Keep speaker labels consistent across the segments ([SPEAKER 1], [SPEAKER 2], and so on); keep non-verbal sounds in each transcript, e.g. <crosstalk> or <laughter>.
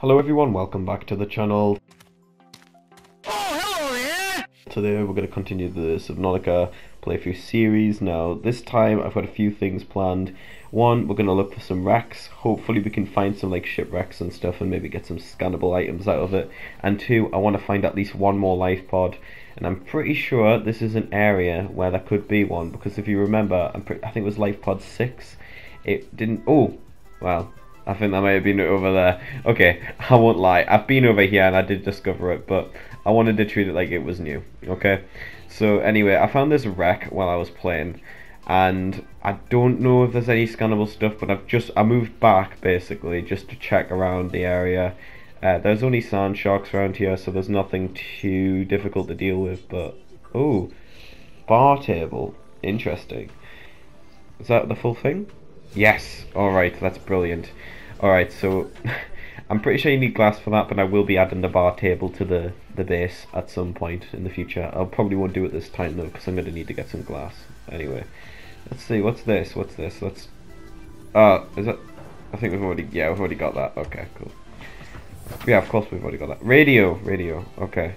[SPEAKER 1] Hello everyone, welcome back to the channel.
[SPEAKER 2] Oh, hello there!
[SPEAKER 1] Today we're going to continue the Subnautica playthrough series. Now, this time I've got a few things planned. One, we're going to look for some wrecks. Hopefully we can find some like shipwrecks and stuff and maybe get some scannable items out of it. And two, I want to find at least one more life pod. And I'm pretty sure this is an area where there could be one because if you remember, I think it was life pod 6. It didn't... Oh, well, I think that might have been over there. Okay, I won't lie. I've been over here and I did discover it, but I wanted to treat it like it was new. Okay? So anyway, I found this wreck while I was playing. And I don't know if there's any scannable stuff, but I've just I moved back basically just to check around the area. Uh, there's only sand sharks around here, so there's nothing too difficult to deal with. But oh, bar table, interesting. Is that the full thing? Yes. All right, that's brilliant. Alright, so <laughs> I'm pretty sure you need glass for that, but I will be adding the bar table to the, the base at some point in the future. I probably won't do it this time though, because I'm going to need to get some glass. Anyway, let's see, what's this? What's this? Let's... Uh, is that... I think we've already... Yeah, we've already got that. Okay, cool. Yeah, of course we've already got that. Radio, radio, okay.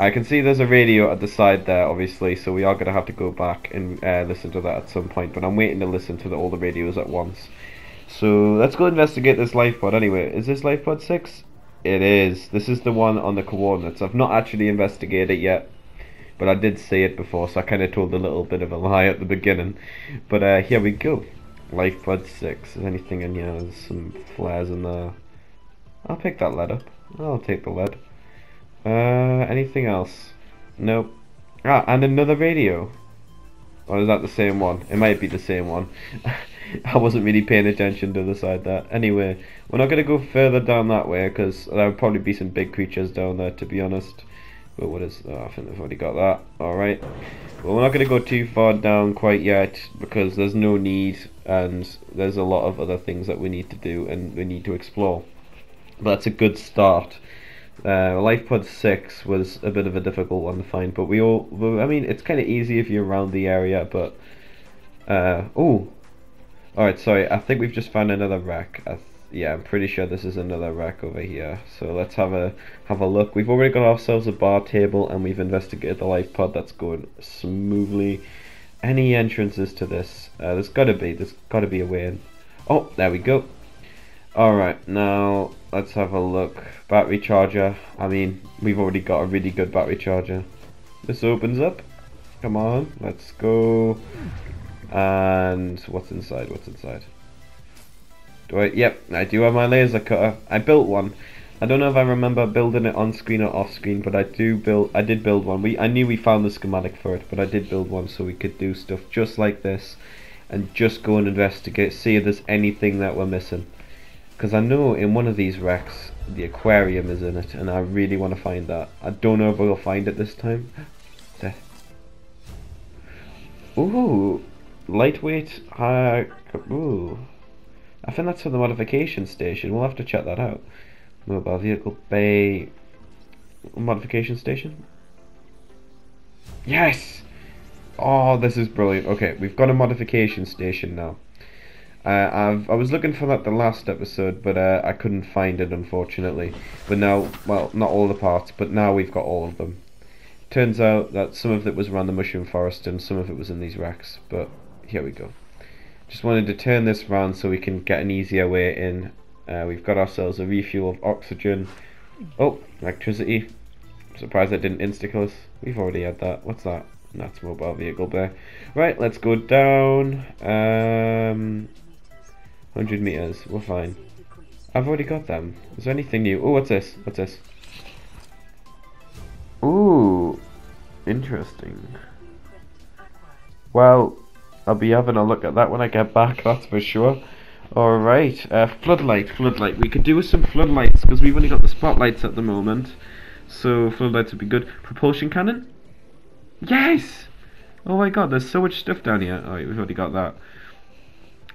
[SPEAKER 1] I can see there's a radio at the side there, obviously, so we are going to have to go back and uh, listen to that at some point, but I'm waiting to listen to the, all the radios at once. So let's go investigate this life pod anyway. Is this life pod 6? It is. This is the one on the coordinates. I've not actually investigated it yet. But I did see it before, so I kind of told a little bit of a lie at the beginning. But uh, here we go. Life pod 6. Is anything in here? There's some flares in there. I'll pick that lead up. I'll take the lead. Uh, anything else? Nope. Ah, and another radio. Or is that the same one? It might be the same one. <laughs> <laughs> I wasn't really paying attention to the side there. Anyway, we're not going to go further down that way because there would probably be some big creatures down there to be honest. But what is... Oh, I think they've already got that. Alright. Well, we're not going to go too far down quite yet because there's no need and there's a lot of other things that we need to do and we need to explore. But that's a good start. Uh, Life Pod 6 was a bit of a difficult one to find, but we all... I mean, it's kind of easy if you're around the area, but... Uh, oh, Alright, sorry, I think we've just found another. Th yeah, I'm pretty sure this is another wreck over here. So let's have a have a look. We've already got ourselves a bar table and we've investigated the life pod that's going smoothly. Any entrances to this? Uh, there's gotta be, there's gotta be a way in. Oh, there we go. Alright, now let's have a look. Battery charger. I mean, we've already got a really good battery charger. This opens up. Come on, let's go. And what's inside? What's inside? Do I? Yep, I do have my laser cutter. I built one. I don't know if I remember building it on screen or off screen, but I do build. I did build one. We I knew we found the schematic for it, but I did build one so we could do stuff just like this, and just go and investigate, see if there's anything that we're missing. Because I know in one of these wrecks the aquarium is in it, and I really want to find that. I don't know if we'll find it this time. <laughs> Ooh, Lightweight, uh, ooh. I think that's for the modification station. We'll have to check that out. Mobile vehicle bay modification station. Yes! Oh, this is brilliant. Okay, we've got a modification station now. Uh, I've, I was looking for that the last episode, but uh, I couldn't find it, unfortunately. But now, well, not all the parts, but now we've got all of them. Turns out that some of it was around the mushroom forest and some of it was in these racks, but here we go. Just wanted to turn this round so we can get an easier way in. Uh, we've got ourselves a refuel of oxygen. Oh, electricity. Surprised that didn't insta-kill us. We've already had that. What's that? That's mobile vehicle there. Right, let's go down. Um, 100 meters. We're fine. I've already got them. Is there anything new? Oh, what's this? What's this? Ooh, interesting. Well, I'll be having a look at that when I get back, that's for sure. Alright, uh, floodlight, floodlight. We could do with some floodlights, because we've only got the spotlights at the moment. So, floodlights would be good. Propulsion cannon? Yes! Oh my god, there's so much stuff down here. Alright, we've already got that.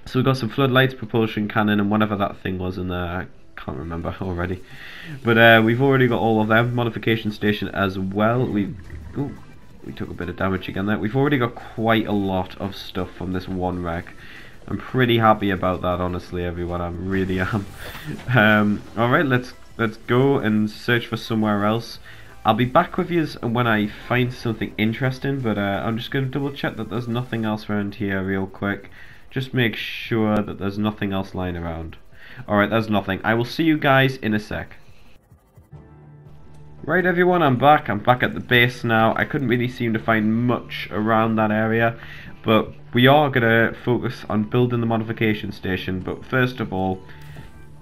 [SPEAKER 1] So we've got some floodlights, propulsion cannon, and whatever that thing was in there. I can't remember already. But uh, we've already got all of them. Modification station as well. We... Ooh, we took a bit of damage again there. We've already got quite a lot of stuff from this one wreck. I'm pretty happy about that, honestly, everyone. I really am. <laughs> Um, Alright, let's let's go and search for somewhere else. I'll be back with you when I find something interesting, but uh, I'm just going to double check that there's nothing else around here real quick. Just make sure that there's nothing else lying around. Alright, there's nothing. I will see you guys in a sec. Right everyone, I'm back. I'm back at the base now. I couldn't really seem to find much around that area, but we are going to focus on building the modification station. But first of all,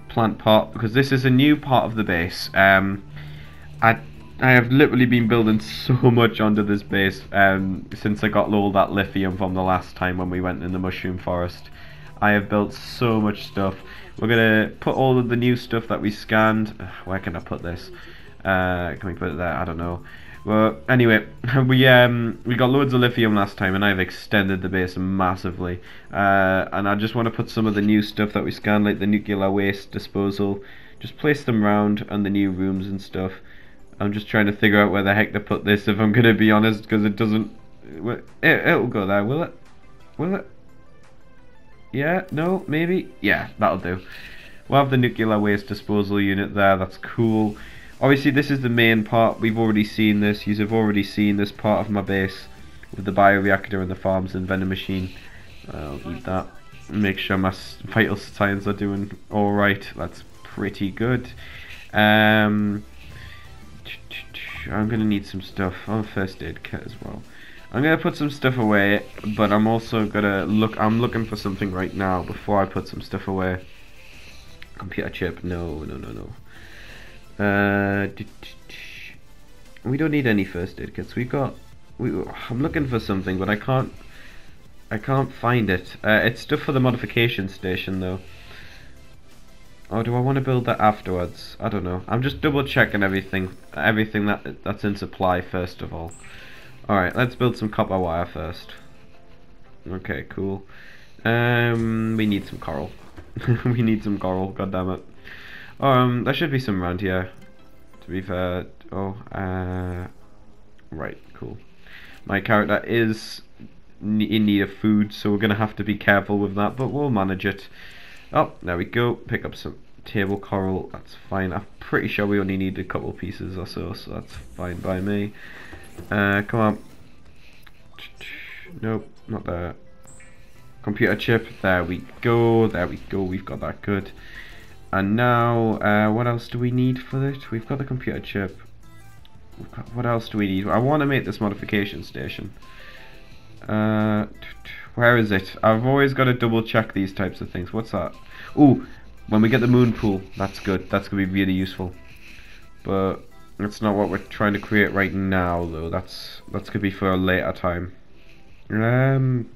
[SPEAKER 1] plant pot, because this is a new part of the base. Um, I I have literally been building <laughs> so much onto this base um, since I got all that lithium from the last time when we went in the mushroom forest. I have built so much stuff. We're going to put all of the new stuff that we scanned. <sighs> Where can I put this? Uh, can we put it there? I don't know. Well, anyway, <laughs> we um we got loads of lithium last time, and I've extended the base massively. Uh, and I just want to put some of the new stuff that we scanned, like the nuclear waste disposal, just place them around and the new rooms and stuff. I'm just trying to figure out where the heck to put this, if I'm gonna be honest, because it doesn't. It, it'll go there, will it? Will it? Yeah, no, maybe? Yeah, that'll do. We'll have the nuclear waste disposal unit there, that's cool. Obviously this is the main part, we've already seen this, you have already seen this part of my base with the bioreactor and the farms and vending machine. I'll eat that. Make sure my vital signs are doing alright, that's pretty good. Um, I'm gonna need some stuff, oh first aid kit as well. I'm gonna put some stuff away, but I'm also gonna look. I'm looking for something right now before I put some stuff away. Computer chip? No, no, no, no. Uh, we don't need any first aid kits. We got. We. I'm looking for something, but I can't. I can't find it. Uh, it's stuff for the modification station, though. Or do I want to build that afterwards? I don't know. I'm just double checking everything, everything that that's in supply first of all. Alright, let's build some copper wire first. Okay, cool. Um, we need some coral. <laughs> we need some coral, god damn it. Um, there should be some around here. To be fair, oh, uh, right, cool. My character is in need of food, so we're going to have to be careful with that, but we'll manage it. Oh, there we go. Pick up some table coral, that's fine. I'm pretty sure we only need a couple pieces or so, so that's fine by me. Uh, come on. Nope, not there. Computer chip, there we go, there we go, we've got that good. And now, uh, what else do we need for it? We've got the computer chip. what else do we need? I want to make this modification station. Uh, where is it? I've always got to double check these types of things. What's that? Oh, when we get the moon pool, that's good. That's going to be really useful. But that's not what we're trying to create right now, though. That's that's gonna be for a later time. Um.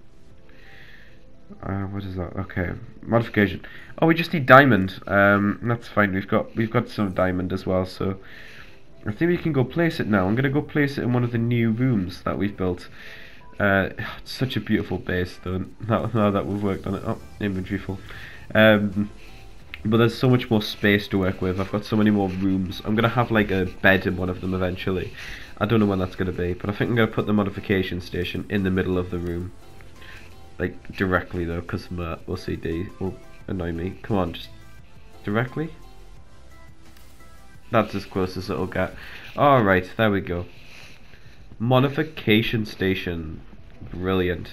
[SPEAKER 1] Uh, what is that? Okay, modification. Oh, we just need diamond. Um, that's fine. We've got we've got some diamond as well. So I think we can go place it now. I'm gonna go place it in one of the new rooms that we've built. Uh, it's such a beautiful base, though. <laughs> Now, now that we've worked on it. Oh, inventory full. Um, but there's so much more space to work with. I've got so many more rooms. I'm going to have like a bed in one of them eventually. I don't know when that's going to be, but I think I'm going to put the modification station in the middle of the room. Like, directly though, because my OCD will annoy me. Come on, just directly? That's as close as it'll get. Alright, there we go. Modification station. Brilliant.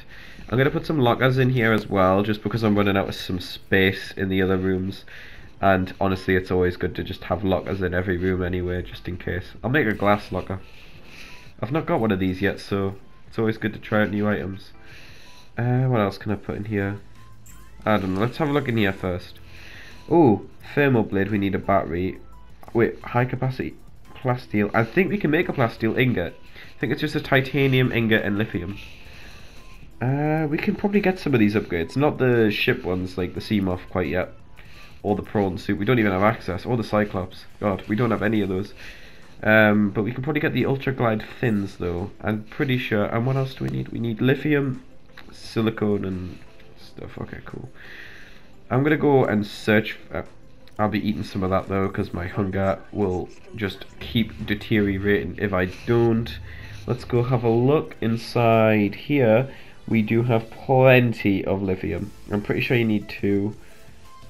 [SPEAKER 1] I'm going to put some lockers in here as well, just because I'm running out of some space in the other rooms. And honestly, it's always good to just have lockers in every room anyway, just in case. I'll make a glass locker. I've not got one of these yet, so it's always good to try out new items. Uh, what else can I put in here? I don't know, let's have a look in here first. Oh, thermal blade, we need a battery. Wait, high capacity plasteel. I think we can make a plasteel ingot. I think it's just a titanium ingot and lithium. Uh, we can probably get some of these upgrades. Not the ship ones, like the Seamoth, quite yet. Or the prawn suit. We don't even have access. Or the Cyclops. God, we don't have any of those. Um, but we can probably get the Ultra Glide fins, though. I'm pretty sure. And what else do we need? We need lithium, silicone, and stuff. Okay, cool. I'm going to go and search... Uh, I'll be eating some of that, though, because my hunger will just keep deteriorating if I don't. Let's go have a look inside here we do have plenty of lithium. I'm pretty sure you need two.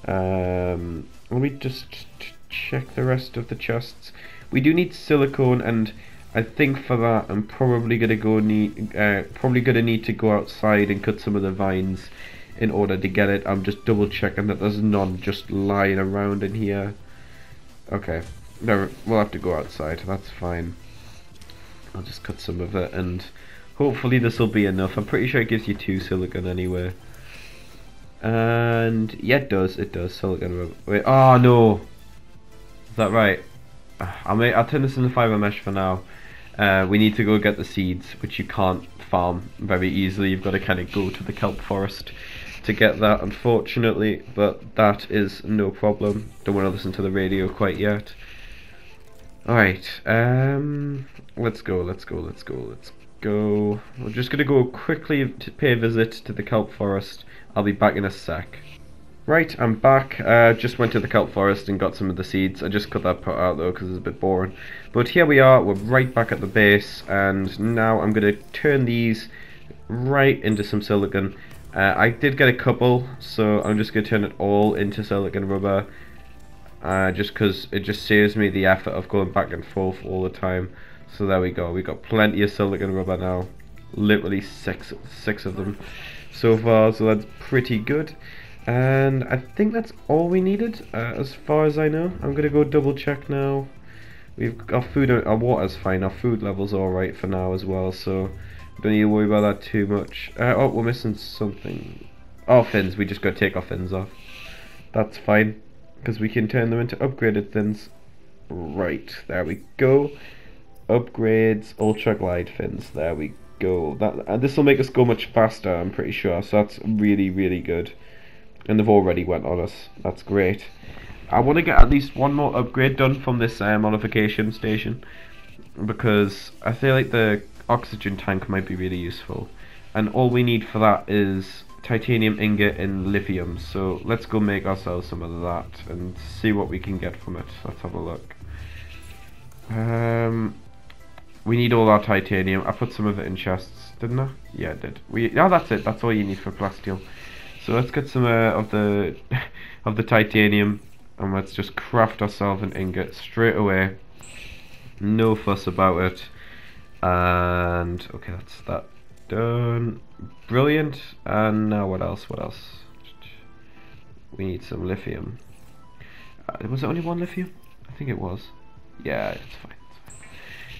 [SPEAKER 1] Um, let me just check the rest of the chests. We do need silicone, and I think for that I'm probably gonna go need uh, probably gonna need to go outside and cut some of the vines in order to get it. I'm just double checking that there's none just lying around in here. Okay, no, we'll have to go outside. That's fine. I'll just cut some of it, and hopefully this will be enough. I'm pretty sure it gives you two silicon anyway. And yeah, it does. It does. Silicon. rubber. Wait. Oh no. Is that right? I'll make. I'll turn this into fiber mesh for now. Uh, we need to go get the seeds, which you can't farm very easily. You've got to kind of go to the kelp forest to get that, unfortunately. But that is no problem. Don't want to listen to the radio quite yet. Alright, um, let's go, let's go, let's go, let's go. We're just going to go quickly to pay a visit to the kelp forest. I'll be back in a sec. Right, I'm back. Uh, just went to the kelp forest and got some of the seeds. I just cut that part out though because it's a bit boring. But here we are, we're right back at the base and now I'm going to turn these right into some silicon. Uh, I did get a couple, so I'm just going to turn it all into silicon rubber uh, just because it just saves me the effort of going back and forth all the time. So there we go, We've got plenty of silicon rubber now, literally six, six of them so far, so that's pretty good. And I think that's all we needed, uh, as far as I know. I'm gonna go double check now. We've our food, our water's fine. Our food level's all right for now as well, so don't need to worry about that too much. Uh, oh, we're missing something. Oh, fins. We just gotta take our fins off. That's fine because we can turn them into upgraded fins. Right, there we go. Upgrades, ultra glide fins. There we go. That and this will make us go much faster. I'm pretty sure. So that's really really good. And they've already went on us. That's great. I want to get at least one more upgrade done from this uh, modification station because I feel like the oxygen tank might be really useful. And all we need for that is titanium ingot and lithium. So let's go make ourselves some of that and see what we can get from it. Let's have a look. Um, we need all our titanium. I put some of it in chests, didn't I? Yeah, I did. We now oh, that's it. That's all you need for plasteel. So let's get some uh, of the <laughs> of the titanium and let's just craft ourselves an ingot straight away. No fuss about it. And okay, that's that done. Brilliant. And now what else? What else? We need some lithium. Uh, was it only one lithium? I think it was. Yeah, it's fine, it's fine.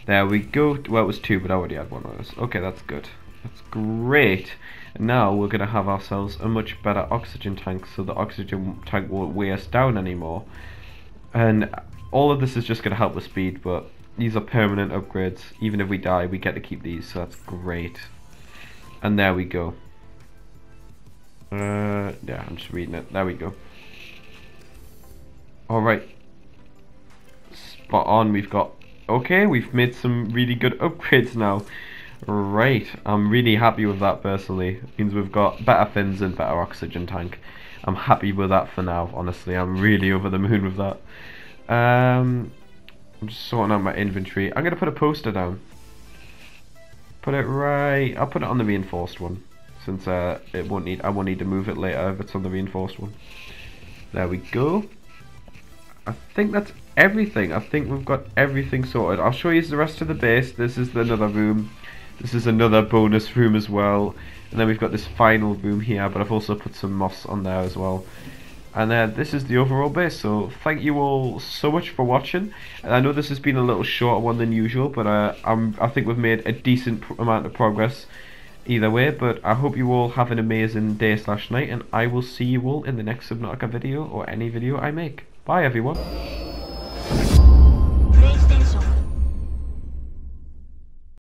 [SPEAKER 1] There we go. Well, it was two, but I already had one of those. Okay, that's good. That's great. And now we're going to have ourselves a much better oxygen tank, so the oxygen tank won't weigh us down anymore. And all of this is just going to help with speed, but these are permanent upgrades. Even if we die, we get to keep these, so that's great. And there we go. Uh, yeah, I'm just reading it. There we go. Alright. Spot on, we've got... Okay, we've made some really good upgrades now. Right, I'm really happy with that personally. It means we've got better fins and better oxygen tank. I'm happy with that for now, honestly. I'm really over the moon with that. Um, I'm just sorting out my inventory. I'm going to put a poster down. Put it right. I'll put it on the reinforced one, since uh, it won't need. I won't need to move it later if it's on the reinforced one. There we go. I think that's everything. I think we've got everything sorted. I'll show you the rest of the base. This is another room. This is another bonus room as well. And then we've got this final room here, but I've also put some moss on there as well. And uh, this is the overall base, so thank you all so much for watching. And I know this has been a little shorter one than usual, but uh, I'm, I think we've made a decent amount of progress either way. But I hope you all have an amazing day slash night, and I will see you all in the next Subnautica video or any video I make. Bye, everyone.